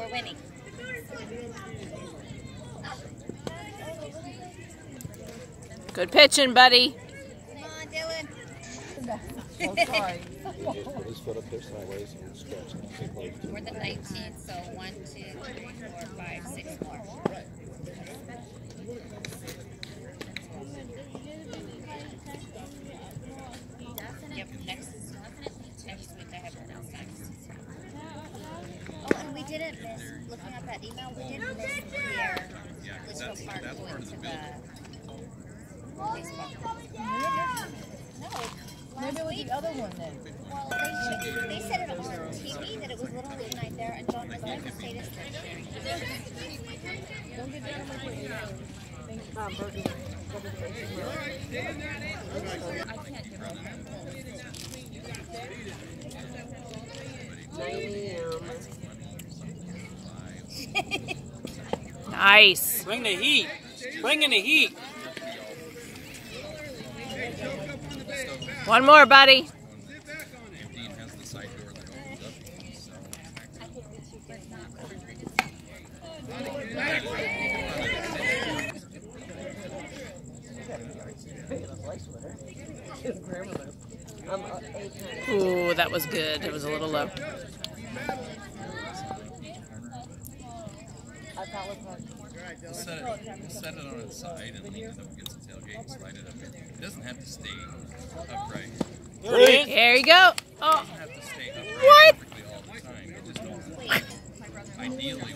No, we're winning. Good pitching, buddy. Come on, Dylan. Sorry. Put his foot up there sideways and stretch it. Stay close to We're it. the 19th, so one, two, three, four, five, six more. Yep, next is next week. I have one else next. Oh, and we didn't miss looking at that email. We didn't miss Pierre Litchfield Park going to the baseball. No, Maybe it was the other one then. well, they, should- they said it on TV that it was Little League night there, and John was like, the status Don't get down with it. Um, burger. Nice. Bring the heat. Bring in the heat. One more, buddy. Dean has the side door that opens up. So eight times. Ooh, that was good. It was a little low. I thought it was we'll set it, we'll set it on its side and lean it up against the tailgate and slide it up. It doesn't have to stay upright. There it is. There you go. Oh, doesn't have to stay upright What? all the time. It just don't. Ideally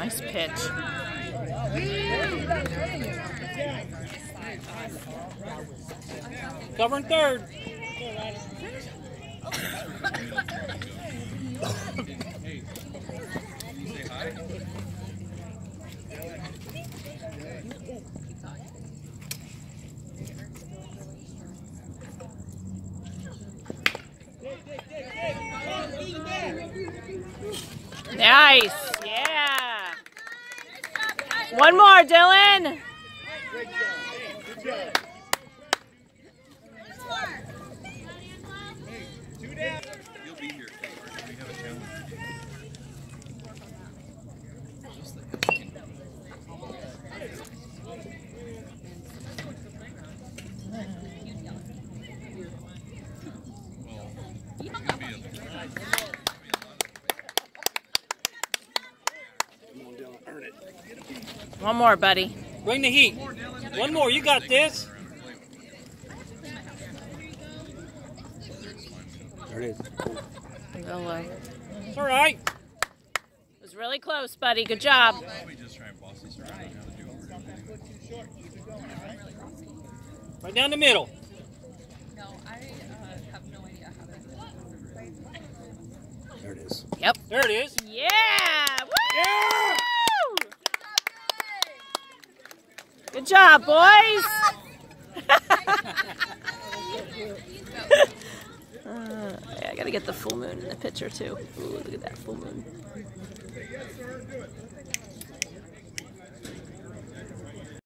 nice pitch. Covering third. Nice. One more, Dylan a challenge. Just the Husky. Well, you'll be a- be a lot of- One more, buddy. Bring the heat. One more. You got this. There it is. Real low. It's all right. It was really close, buddy. Good job. Probably just try and boss us around on how to do what we're doing anyway. Right down the middle. No, I uh, have no idea how to. There it is. Yep. There it is. Yeah. Good job, boys. Uh, yeah, I gotta get the full moon in the picture too. Ooh, look at that full moon.